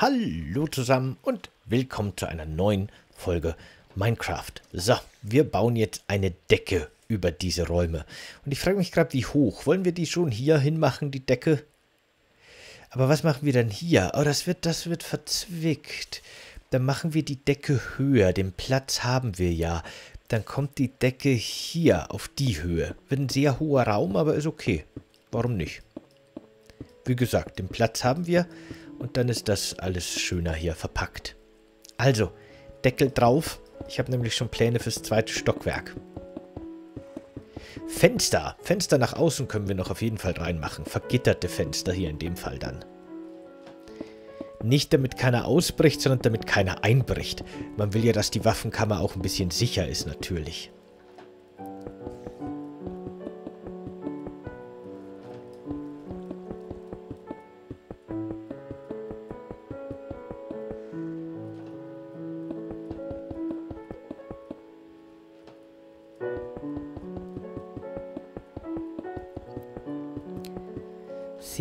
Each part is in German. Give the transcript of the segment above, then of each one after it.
Hallo zusammen und willkommen zu einer neuen Folge Minecraft. So, wir bauen jetzt eine Decke über diese Räume. Und ich frage mich gerade, wie hoch? Wollen wir die schon hier hinmachen, die Decke? Aber was machen wir dann hier? Oh, das wird, das wird verzwickt. Dann machen wir die Decke höher. Den Platz haben wir ja. Dann kommt die Decke hier auf die Höhe. Wird ein sehr hoher Raum, aber ist okay. Warum nicht? Wie gesagt, den Platz haben wir. Und dann ist das alles schöner hier verpackt. Also, Deckel drauf. Ich habe nämlich schon Pläne fürs zweite Stockwerk. Fenster. Fenster nach außen können wir noch auf jeden Fall reinmachen. Vergitterte Fenster hier in dem Fall dann. Nicht damit keiner ausbricht, sondern damit keiner einbricht. Man will ja, dass die Waffenkammer auch ein bisschen sicher ist natürlich.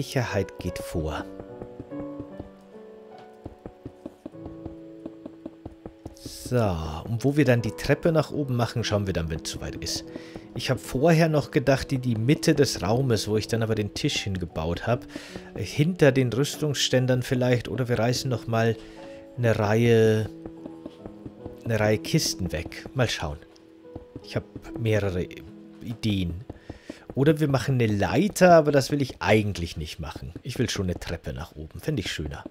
Sicherheit geht vor. So, und wo wir dann die Treppe nach oben machen, schauen wir dann, wenn es soweit ist. Ich habe vorher noch gedacht, in die Mitte des Raumes, wo ich dann aber den Tisch hingebaut habe, hinter den Rüstungsständern vielleicht, oder wir reißen nochmal eine Reihe, eine Reihe Kisten weg. Mal schauen. Ich habe mehrere Ideen. Oder wir machen eine Leiter, aber das will ich eigentlich nicht machen. Ich will schon eine Treppe nach oben. Fände ich schöner.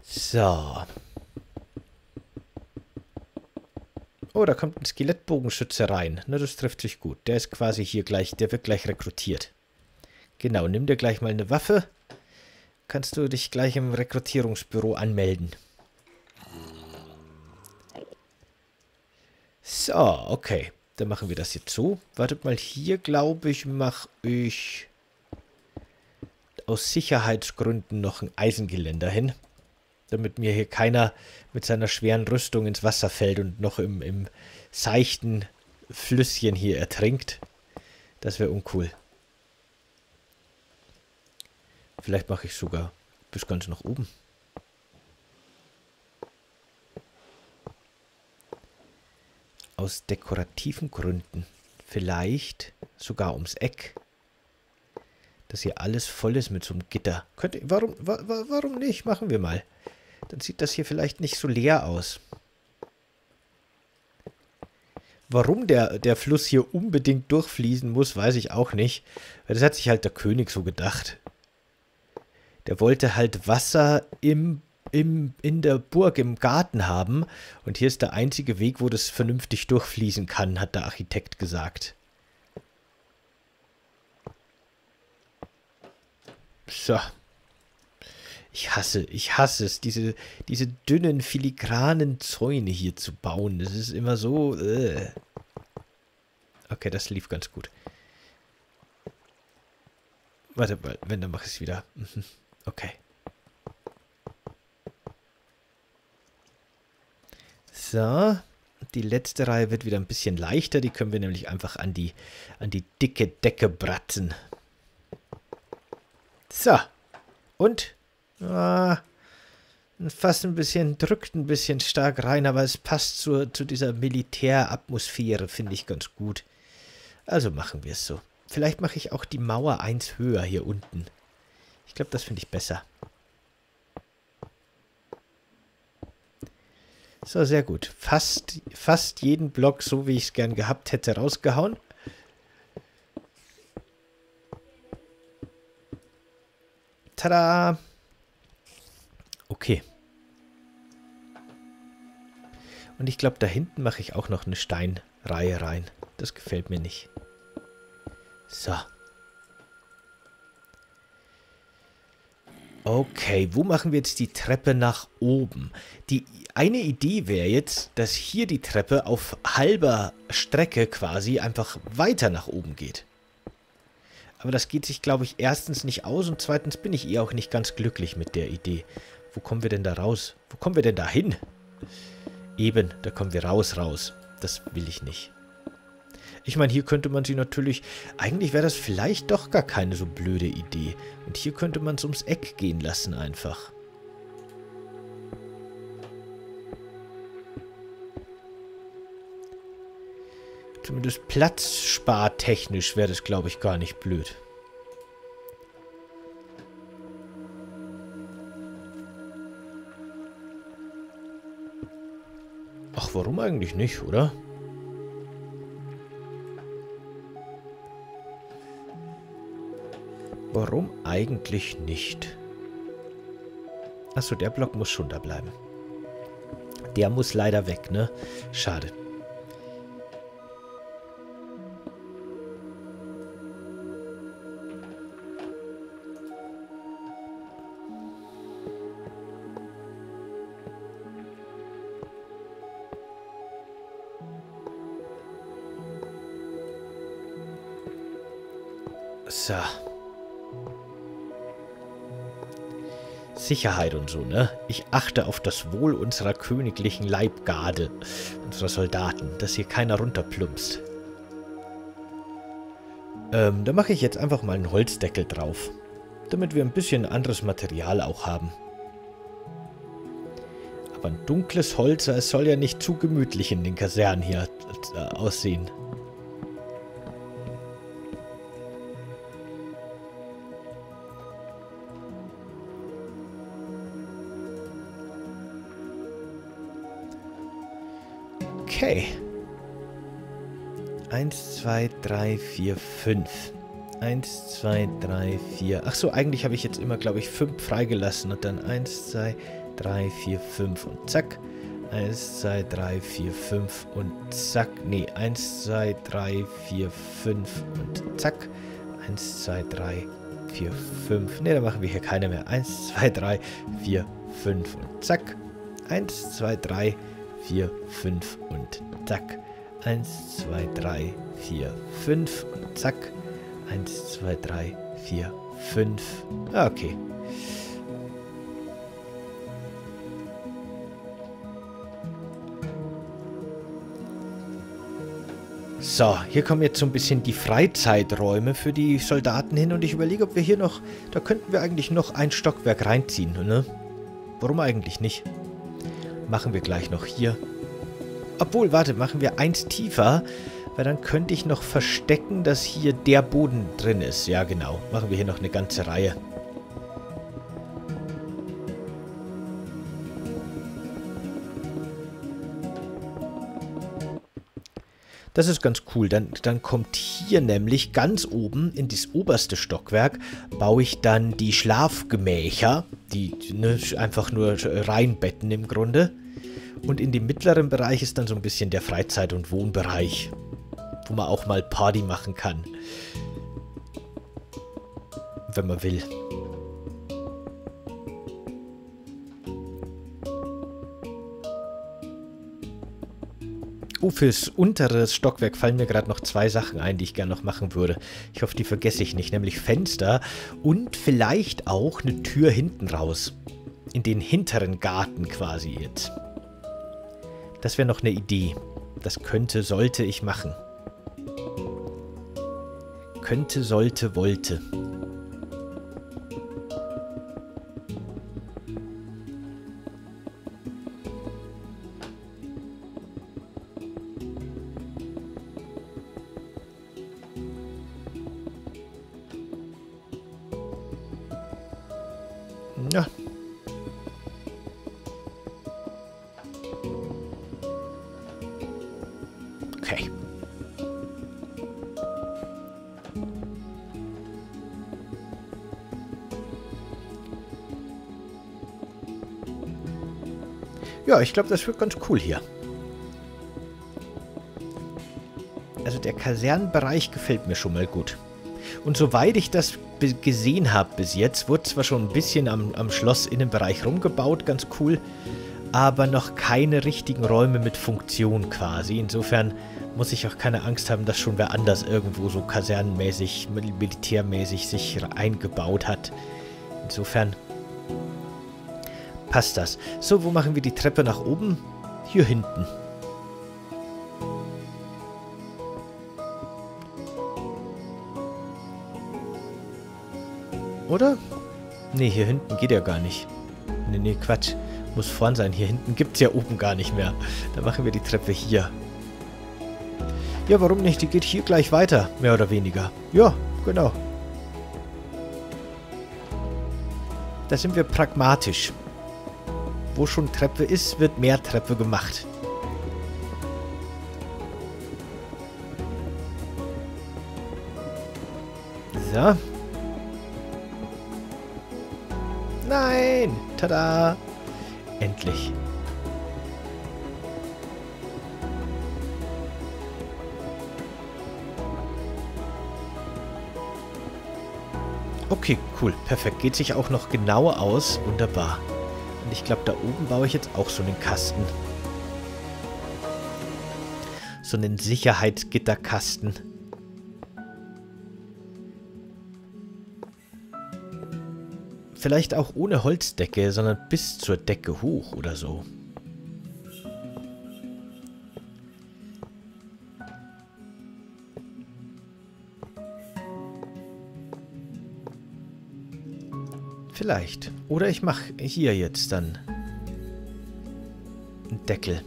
So. Oh, da kommt ein Skelettbogenschütze rein. Na, das trifft sich gut. Der ist quasi hier gleich, der wird gleich rekrutiert. Genau, nimm dir gleich mal eine Waffe. Kannst du dich gleich im Rekrutierungsbüro anmelden. So, okay. Dann machen wir das jetzt so. Wartet mal, hier glaube ich, mache ich aus Sicherheitsgründen noch ein Eisengeländer hin. Damit mir hier keiner mit seiner schweren Rüstung ins Wasser fällt und noch im, im seichten Flüsschen hier ertrinkt. Das wäre uncool. Vielleicht mache ich sogar bis ganz nach oben. Aus dekorativen Gründen. Vielleicht sogar ums Eck. Dass hier alles voll ist mit so einem Gitter. Könnte, warum, wa, warum nicht? Machen wir mal. Dann sieht das hier vielleicht nicht so leer aus. Warum der, der Fluss hier unbedingt durchfließen muss, weiß ich auch nicht. Das hat sich halt der König so gedacht. Der wollte halt Wasser im, im, in der Burg, im Garten haben. Und hier ist der einzige Weg, wo das vernünftig durchfließen kann, hat der Architekt gesagt. So. Ich hasse, ich hasse es, diese, diese dünnen, filigranen Zäune hier zu bauen. Das ist immer so... Äh. Okay, das lief ganz gut. Warte mal, wenn, dann mache ich es wieder. Mhm. Okay. So. Die letzte Reihe wird wieder ein bisschen leichter. Die können wir nämlich einfach an die, an die dicke Decke bratzen. So. Und? Ah, fast ein bisschen, drückt ein bisschen stark rein, aber es passt zur, zu dieser Militäratmosphäre, finde ich ganz gut. Also machen wir es so. Vielleicht mache ich auch die Mauer eins höher hier unten. Ich glaube, das finde ich besser. So, sehr gut. Fast, fast jeden Block, so wie ich es gern gehabt hätte, rausgehauen. Tada! Okay. Und ich glaube, da hinten mache ich auch noch eine Steinreihe rein. Das gefällt mir nicht. So. Okay, wo machen wir jetzt die Treppe nach oben? Die eine Idee wäre jetzt, dass hier die Treppe auf halber Strecke quasi einfach weiter nach oben geht. Aber das geht sich, glaube ich, erstens nicht aus und zweitens bin ich eh auch nicht ganz glücklich mit der Idee. Wo kommen wir denn da raus? Wo kommen wir denn da hin? Eben, da kommen wir raus, raus. Das will ich nicht. Ich meine, hier könnte man sie natürlich... Eigentlich wäre das vielleicht doch gar keine so blöde Idee. Und hier könnte man es ums Eck gehen lassen einfach. Zumindest platzspartechnisch wäre das, glaube ich, gar nicht blöd. Ach, warum eigentlich nicht, oder? Warum eigentlich nicht? Achso, der Block muss schon da bleiben. Der muss leider weg, ne? Schade. So. Sicherheit und so, ne? Ich achte auf das Wohl unserer königlichen Leibgarde, unserer Soldaten, dass hier keiner runterplumpst. Ähm, da mache ich jetzt einfach mal einen Holzdeckel drauf, damit wir ein bisschen anderes Material auch haben. Aber ein dunkles Holz, es soll ja nicht zu gemütlich in den Kasernen hier äh, aussehen. Okay. Eins, zwei, drei, vier, fünf. Eins, zwei, drei, vier. Ach so, eigentlich habe ich jetzt immer, glaube ich, fünf freigelassen. Und dann eins, zwei, drei, vier, fünf und zack. Eins, zwei, drei, vier, fünf und zack. Nee, eins, zwei, drei, vier, fünf und zack. Eins, zwei, drei, vier, fünf. Ne, da machen wir hier keine mehr. Eins, zwei, drei, vier, fünf und zack. Eins, zwei, drei, vier. 4, 5 und zack. 1, 2, 3, 4, 5 und zack. 1, 2, 3, 4, 5. Okay. So, hier kommen jetzt so ein bisschen die Freizeiträume für die Soldaten hin und ich überlege, ob wir hier noch, da könnten wir eigentlich noch ein Stockwerk reinziehen, ne? Warum eigentlich nicht? Machen wir gleich noch hier. Obwohl, warte, machen wir eins tiefer, weil dann könnte ich noch verstecken, dass hier der Boden drin ist. Ja, genau. Machen wir hier noch eine ganze Reihe. Das ist ganz cool. Dann, dann kommt hier nämlich ganz oben in das oberste Stockwerk, baue ich dann die Schlafgemächer, die ne, einfach nur reinbetten im Grunde. Und in dem mittleren Bereich ist dann so ein bisschen der Freizeit- und Wohnbereich, wo man auch mal Party machen kann. Wenn man will. Oh, fürs untere Stockwerk fallen mir gerade noch zwei Sachen ein, die ich gerne noch machen würde. Ich hoffe, die vergesse ich nicht, nämlich Fenster und vielleicht auch eine Tür hinten raus. In den hinteren Garten quasi jetzt. Das wäre noch eine Idee. Das könnte, sollte ich machen. Könnte, sollte, wollte. Ja, ich glaube, das wird ganz cool hier. Also der Kasernenbereich gefällt mir schon mal gut. Und soweit ich das gesehen habe bis jetzt, wurde zwar schon ein bisschen am, am Schloss-Innenbereich rumgebaut, ganz cool, aber noch keine richtigen Räume mit Funktion quasi. Insofern muss ich auch keine Angst haben, dass schon wer anders irgendwo so kasernenmäßig, militärmäßig sich eingebaut hat. Insofern passt das. So, wo machen wir die Treppe nach oben? Hier hinten. Oder? Nee, hier hinten geht ja gar nicht. Nee, nee, Quatsch. Muss vorn sein. Hier hinten gibt es ja oben gar nicht mehr. Dann machen wir die Treppe hier. Ja, warum nicht? Die geht hier gleich weiter, mehr oder weniger. Ja, genau. Da sind wir pragmatisch. Wo schon Treppe ist, wird mehr Treppe gemacht. So. Nein! Tada! Endlich. Okay, cool. Perfekt. Geht sich auch noch genauer aus. Wunderbar. Ich glaube, da oben baue ich jetzt auch so einen Kasten. So einen Sicherheitsgitterkasten. Vielleicht auch ohne Holzdecke, sondern bis zur Decke hoch oder so. Vielleicht. Oder ich mache hier jetzt dann einen Deckel.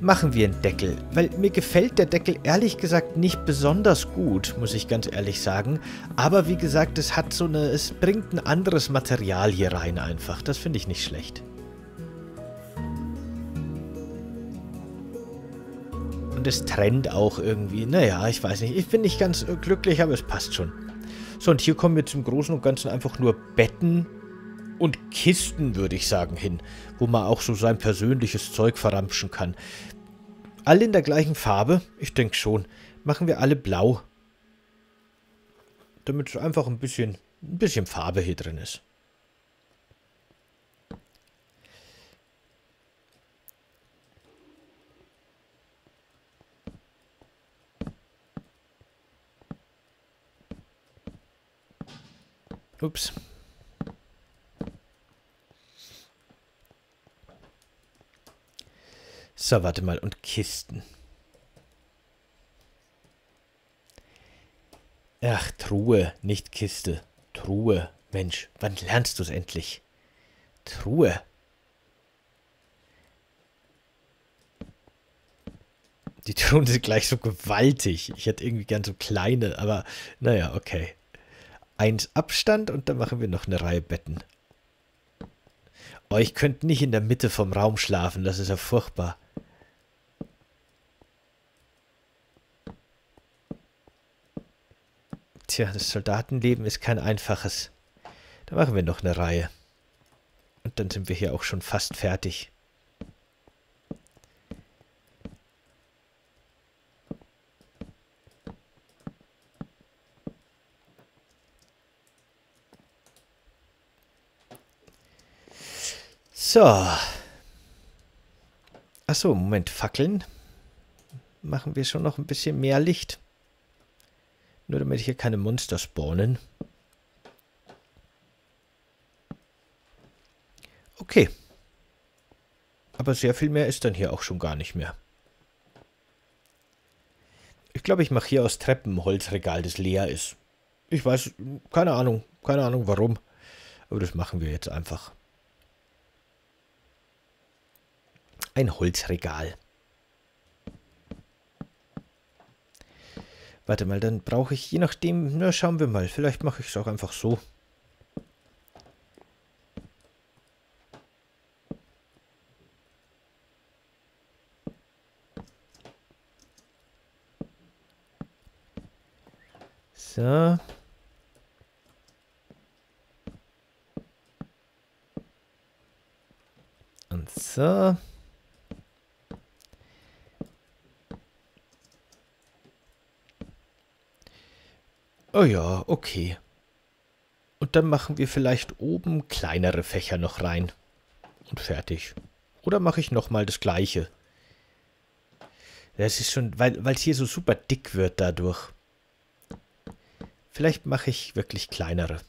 Machen wir einen Deckel, weil mir gefällt der Deckel ehrlich gesagt nicht besonders gut, muss ich ganz ehrlich sagen. Aber wie gesagt, es hat so eine, es bringt ein anderes Material hier rein einfach. Das finde ich nicht schlecht. Und es trennt auch irgendwie. Naja, ich weiß nicht. Ich bin nicht ganz glücklich, aber es passt schon. So, und hier kommen jetzt im Großen und Ganzen einfach nur Betten und Kisten, würde ich sagen, hin, wo man auch so sein persönliches Zeug verramschen kann. Alle in der gleichen Farbe? Ich denke schon. Machen wir alle blau. Damit einfach ein bisschen, ein bisschen Farbe hier drin ist. Ups. So, warte mal. Und Kisten. Ach, Truhe, nicht Kiste. Truhe. Mensch, wann lernst du es endlich? Truhe. Die Truhen sind gleich so gewaltig. Ich hätte irgendwie gern so kleine, aber naja, okay eins Abstand und dann machen wir noch eine Reihe Betten. Oh, ich könnte nicht in der Mitte vom Raum schlafen, das ist ja furchtbar. Tja, das Soldatenleben ist kein einfaches. Da machen wir noch eine Reihe. Und dann sind wir hier auch schon fast fertig. So. Achso, Moment, Fackeln. Machen wir schon noch ein bisschen mehr Licht. Nur damit hier keine Monster spawnen. Okay. Aber sehr viel mehr ist dann hier auch schon gar nicht mehr. Ich glaube, ich mache hier aus Treppen ein Holzregal, das leer ist. Ich weiß, keine Ahnung, keine Ahnung warum. Aber das machen wir jetzt einfach. Ein Holzregal. Warte mal, dann brauche ich je nachdem, na schauen wir mal, vielleicht mache ich es auch einfach so. So. Und so. Oh ja, okay. Und dann machen wir vielleicht oben kleinere Fächer noch rein. Und fertig. Oder mache ich nochmal das gleiche. Das ist schon, weil es hier so super dick wird dadurch. Vielleicht mache ich wirklich kleinere.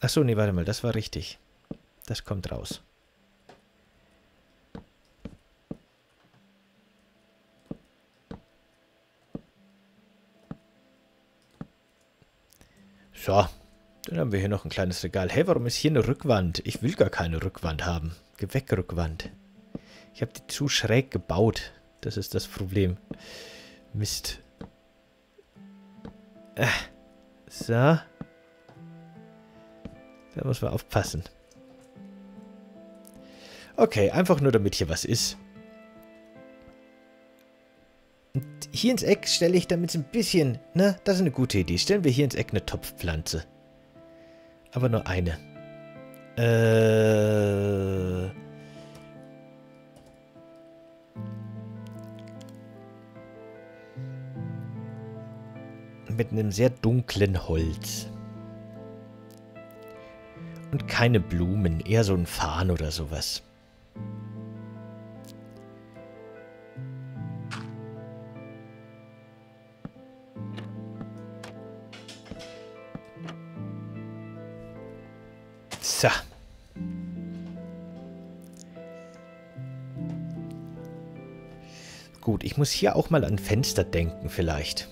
Achso, nee, warte mal, das war richtig. Das kommt raus. So, dann haben wir hier noch ein kleines Regal. Hey, warum ist hier eine Rückwand? Ich will gar keine Rückwand haben. Geh weg, Rückwand. Ich habe die zu schräg gebaut. Das ist das Problem. Mist. Äh, so. Da muss man aufpassen. Okay, einfach nur damit hier was ist. Und hier ins Eck stelle ich damit ein bisschen, ne, das ist eine gute Idee. Stellen wir hier ins Eck eine Topfpflanze. Aber nur eine. Äh... Mit einem sehr dunklen Holz. Und keine Blumen, eher so ein Farn oder sowas. So. Gut, ich muss hier auch mal an Fenster denken vielleicht.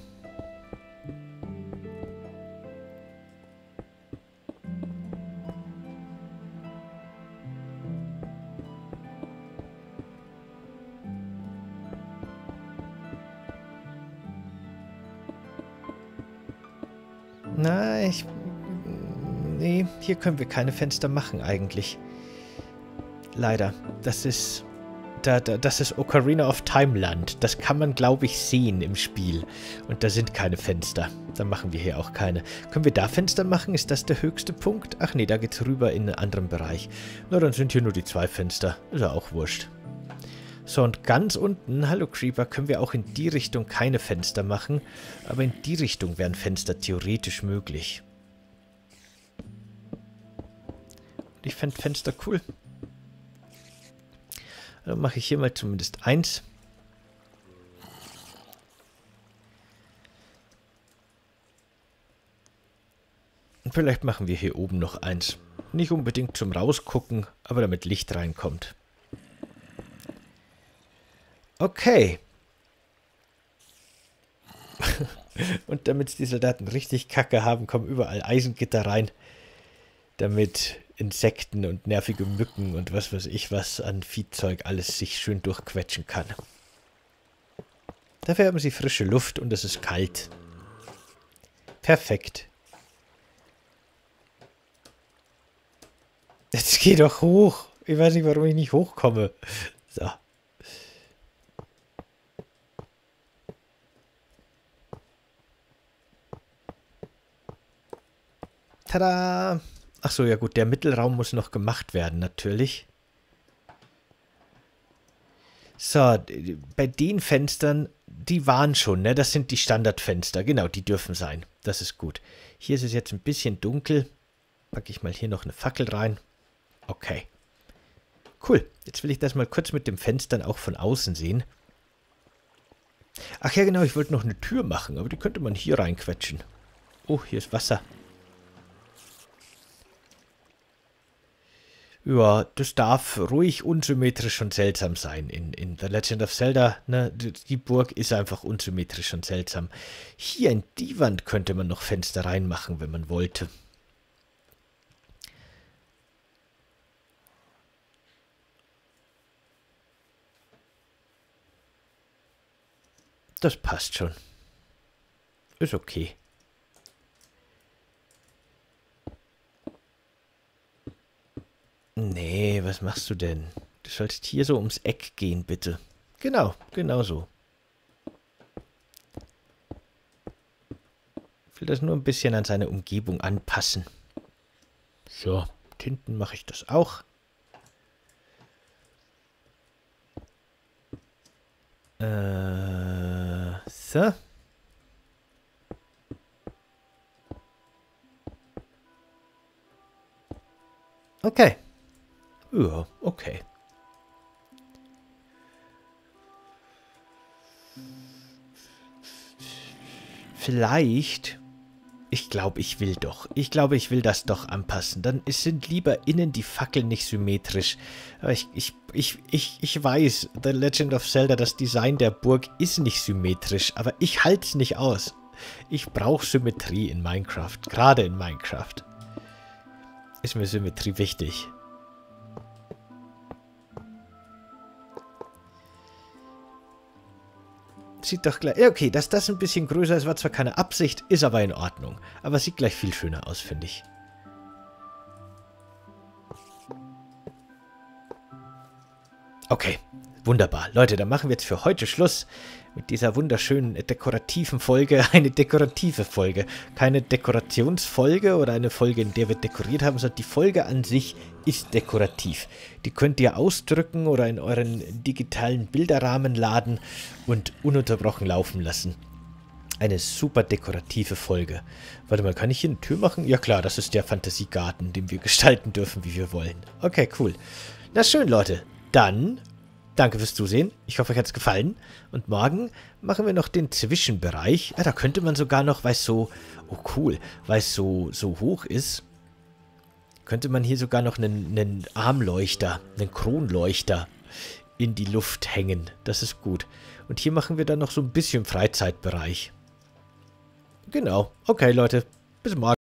Nee, hier können wir keine Fenster machen eigentlich. Leider. Das ist... Da, da, das ist Ocarina of Time Land. Das kann man, glaube ich, sehen im Spiel. Und da sind keine Fenster. Dann machen wir hier auch keine. Können wir da Fenster machen? Ist das der höchste Punkt? Ach nee, da geht's rüber in einen anderen Bereich. Na, dann sind hier nur die zwei Fenster. Ist ja auch wurscht. So, und ganz unten, hallo Creeper, können wir auch in die Richtung keine Fenster machen. Aber in die Richtung wären Fenster theoretisch möglich. Ich fände Fenster cool. Dann mache ich hier mal zumindest eins. Und vielleicht machen wir hier oben noch eins. Nicht unbedingt zum Rausgucken, aber damit Licht reinkommt. Okay. Und damit die Soldaten richtig Kacke haben, kommen überall Eisengitter rein. Damit Insekten und nervige Mücken und was weiß ich was an Viehzeug alles sich schön durchquetschen kann. Dafür haben sie frische Luft und es ist kalt. Perfekt. Jetzt geh doch hoch. Ich weiß nicht, warum ich nicht hochkomme. So. Tada! Ach so, ja gut, der Mittelraum muss noch gemacht werden, natürlich. So, bei den Fenstern, die waren schon, ne? Das sind die Standardfenster. Genau, die dürfen sein. Das ist gut. Hier ist es jetzt ein bisschen dunkel. Packe ich mal hier noch eine Fackel rein. Okay. Cool. Jetzt will ich das mal kurz mit den Fenstern auch von außen sehen. Ach ja, genau, ich wollte noch eine Tür machen, aber die könnte man hier reinquetschen. Oh, hier ist Wasser. Ja, das darf ruhig unsymmetrisch und seltsam sein. In, in The Legend of Zelda, ne, die Burg ist einfach unsymmetrisch und seltsam. Hier in die Wand könnte man noch Fenster reinmachen, wenn man wollte. Das passt schon. Ist okay. Nee, was machst du denn? Du sollst hier so ums Eck gehen, bitte. Genau, genau so. Ich will das nur ein bisschen an seine Umgebung anpassen. So, hinten mache ich das auch. Äh, so. Okay. Ja, okay. Vielleicht Ich glaube, ich will doch. Ich glaube, ich will das doch anpassen. Dann sind lieber innen die Fackeln nicht symmetrisch. Aber ich, ich, ich, ich, ich weiß, The Legend of Zelda, das Design der Burg ist nicht symmetrisch. Aber ich halte es nicht aus. Ich brauche Symmetrie in Minecraft. Gerade in Minecraft. Ist mir Symmetrie wichtig. Sieht doch gleich... Okay, dass das ein bisschen größer ist, war zwar keine Absicht, ist aber in Ordnung. Aber sieht gleich viel schöner aus, finde ich. Okay, wunderbar. Leute, dann machen wir jetzt für heute Schluss mit dieser wunderschönen dekorativen Folge. Eine dekorative Folge. Keine Dekorationsfolge oder eine Folge, in der wir dekoriert haben, sondern die Folge an sich ist dekorativ. Die könnt ihr ausdrücken oder in euren digitalen Bilderrahmen laden und ununterbrochen laufen lassen. Eine super dekorative Folge. Warte mal, kann ich hier eine Tür machen? Ja klar, das ist der Fantasiegarten, den wir gestalten dürfen, wie wir wollen. Okay, cool. Na schön, Leute. Dann Danke fürs Zusehen. Ich hoffe, euch hat es gefallen. Und morgen machen wir noch den Zwischenbereich. Ja, da könnte man sogar noch, weil es so... Oh, cool. Weil es so, so hoch ist, könnte man hier sogar noch einen, einen Armleuchter, einen Kronleuchter in die Luft hängen. Das ist gut. Und hier machen wir dann noch so ein bisschen Freizeitbereich. Genau. Okay, Leute. Bis morgen.